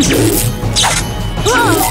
Whoa!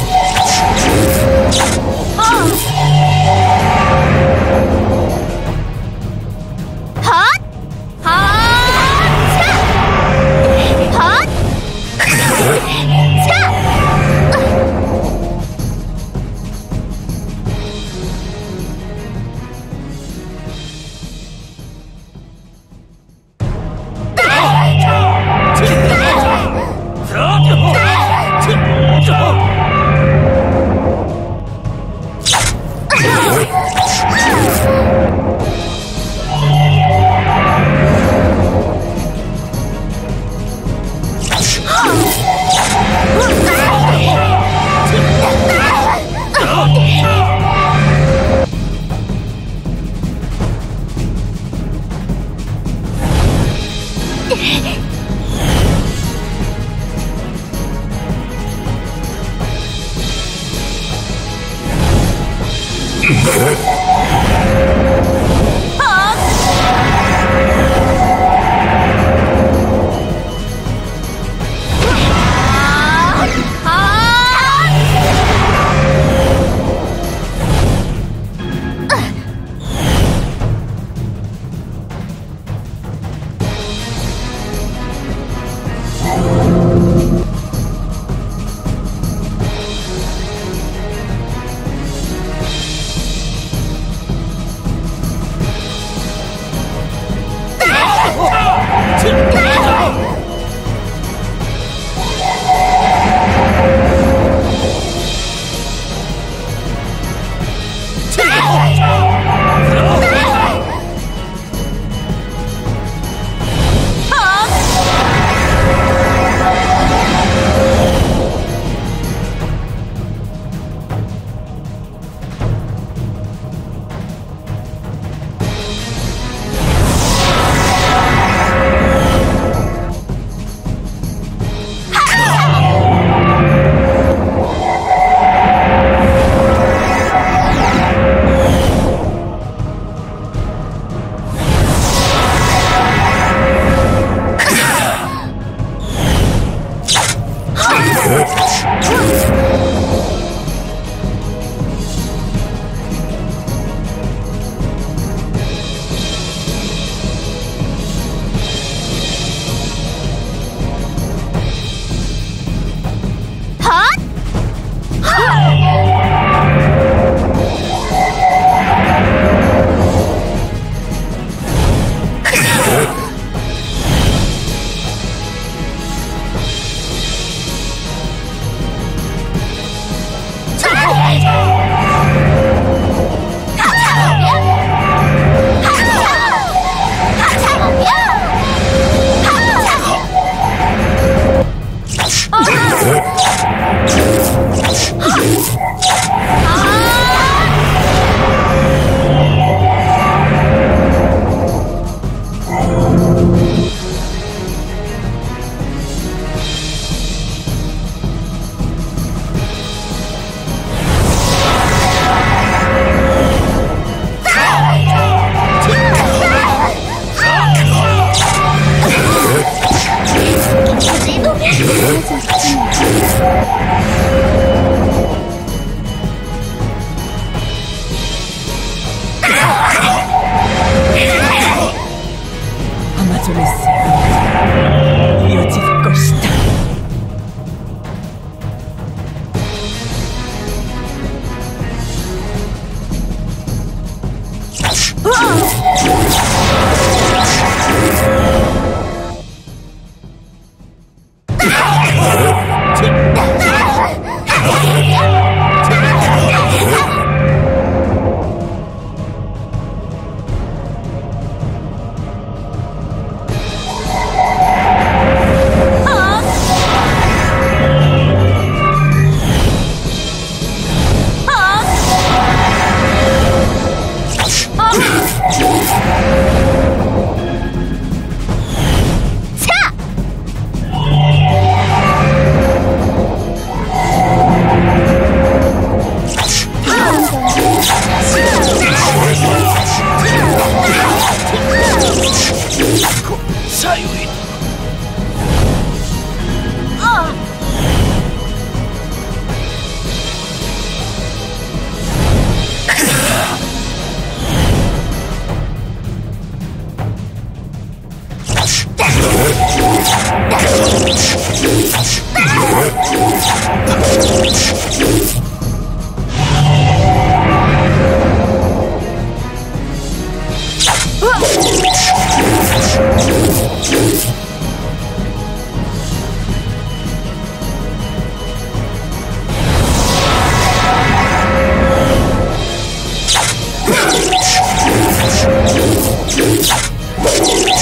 술래새 이어질 것이다. 으악! Let's go.